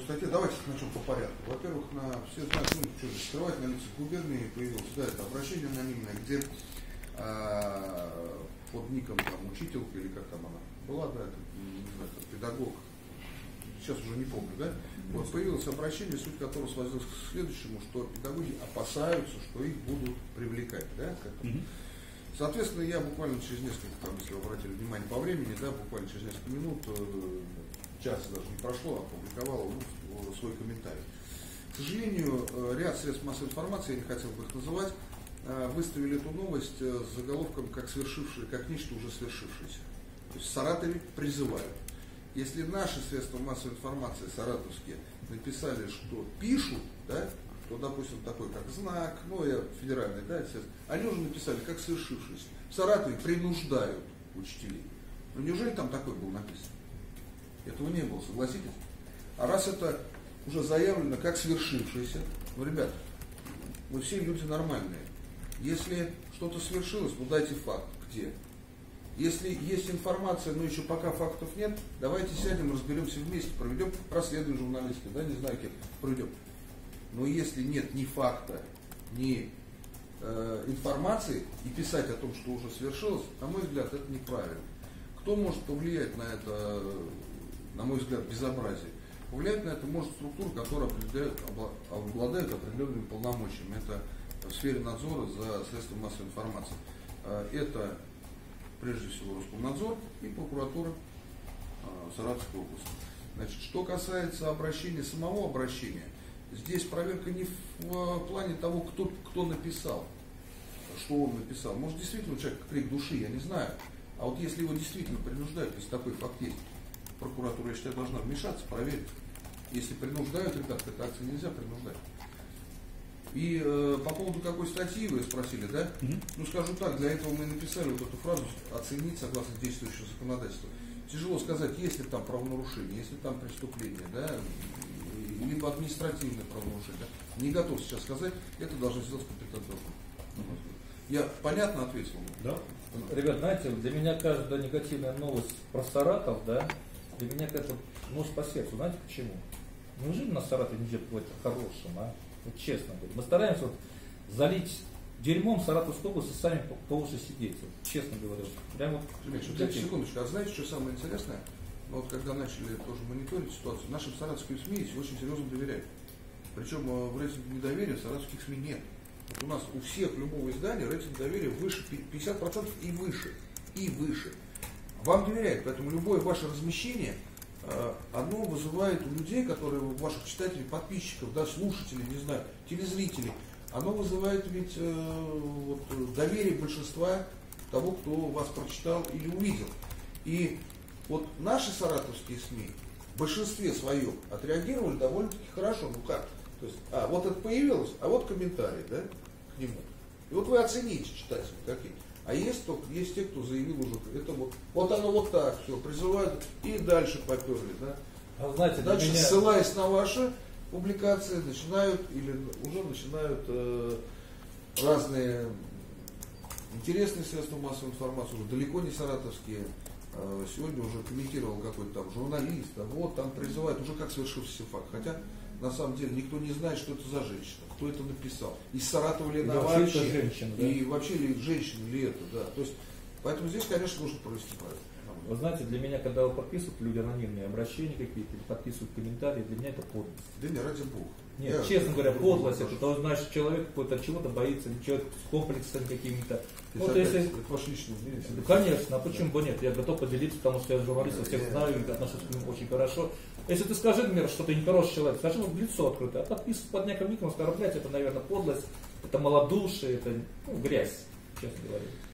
по статье. Давайте начнем по порядку. Во-первых, на все знают, ну, что же, скрывать на лице губернии появилось, да, это обращение анонимное, где а, под ником там учителька или как там она была, да, это, не знаю, это педагог, сейчас уже не помню, да, вот появилось обращение, суть которого сводилась к следующему, что педагоги опасаются, что их будут привлекать, да, как mm-hmm. Соответственно, я буквально через несколько, там, если вы обратили внимание по времени, да, буквально через несколько минут, э, час даже не прошло, опубликовала ну, свой комментарий. К сожалению, э, ряд средств массовой информации, я не хотел бы их называть, э, выставили эту новость с заголовком как свершившее, как нечто уже свершившееся. То есть в Саратове призывают. Если наши средства массовой информации саратовские написали, что пишут, да, то, допустим, такой как знак, ну, я федеральный, да, сейчас, они уже написали, как свершившееся. В Саратове принуждают учителей. Ну, неужели там такой был написан? Этого не было, согласитесь? А раз это уже заявлено как свершившееся, ну, ребят, мы все люди нормальные. Если что-то свершилось, ну дайте факт, где. Если есть информация, но еще пока фактов нет, давайте сядем, разберемся вместе, проведем расследование журналистское, да, не знаю кем, проведем. Но если нет ни факта, ни э, информации и писать о том, что уже свершилось, на мой взгляд, это неправильно. Кто может повлиять на это на мой взгляд, безобразие. Повлиять на это может структура, которая обладает определенными полномочиями. Это в сфере надзора за средством массовой информации. А, это прежде всего Роскомнадзор и прокуратура а, Саратовской области. Значит, что касается обращения, самого обращения, здесь проверка не в плане того, кто, кто написал, что он написал. Может, действительно человек крик души, я не знаю. А вот если его действительно принуждают, если такой факт есть, прокуратура, я считаю, должна вмешаться, проверить. Если принуждают, ребят, к акции нельзя принуждать. И э, по поводу какой статьи вы спросили, да? Угу. Ну скажу так, для этого мы написали вот эту фразу оценить согласно действующему законодательству. Тяжело сказать, есть ли там правонарушение, есть ли там преступление, да, либо административное правонарушение. Да? Не готов сейчас сказать, это должно сделать компетентный орган. Я понятно ответил? Да. Ребят, знаете, для меня каждая негативная новость про Саратов, да, для меня это нож по сердцу. Знаете почему? Неужели на Саратов нельзя быть хорошим, а? Вот честно говоря. Мы стараемся вот залить дерьмом Саратовской области сами по, по уши сидеть. Вот, честно говоря. Прямо вот, Миша, вот секундочку, а знаете, что самое интересное? Ну, вот когда начали тоже мониторить ситуацию, нашим саратовским СМИ очень серьезно доверяют. Причем э, в рейтинге недоверия саратовских СМИ нет. Вот у нас у всех любого издания рейтинг доверия выше 50% и выше. И выше вам доверяют, поэтому любое ваше размещение, э, оно вызывает у людей, которые, ваших читателей, подписчиков, да, слушателей, не знаю, телезрителей, оно вызывает ведь э, вот, доверие большинства того, кто вас прочитал или увидел. И вот наши саратовские СМИ в большинстве своем отреагировали довольно-таки хорошо. Ну как? То есть, а, вот это появилось, а вот комментарий, да, к нему. И вот вы оцените, читатели, какие. А есть, только, есть те, кто заявил уже, это вот, вот оно вот так все, призывают и дальше поперли. Да? А знаете, дальше, меня... ссылаясь на ваши публикации, начинают или уже начинают э, разные интересные средства массовой информации, уже далеко не саратовские. Э, сегодня уже комментировал какой-то там журналист, а вот там призывают уже как совершившийся факт. Хотя на самом деле никто не знает, что это за женщина, кто это написал. Из Саратова ли она вообще, вообще женщина, да? и вообще ли женщина ли это, да. То есть, поэтому здесь, конечно, нужно провести правильно. Вы знаете, для меня, когда вы подписывают люди анонимные обращения какие-то, подписывают комментарии, для меня это подлость. Да не, ради бога. Нет, я, честно говоря, подлость, это то, значит, человек какой-то чего-то боится, человек с комплексами какими-то. Вот если... Это ваш личный мнение. Да, конечно, а почему бы нет? Я готов поделиться, потому что я журналист, всех знаю, и отношусь к ним очень хорошо. Если ты скажи, например, что ты нехороший человек, скажи ему в лицо открыто, а подписываться под неким ником, скажу, блядь, это, наверное, подлость, это малодушие, это ну, грязь, честно говоря.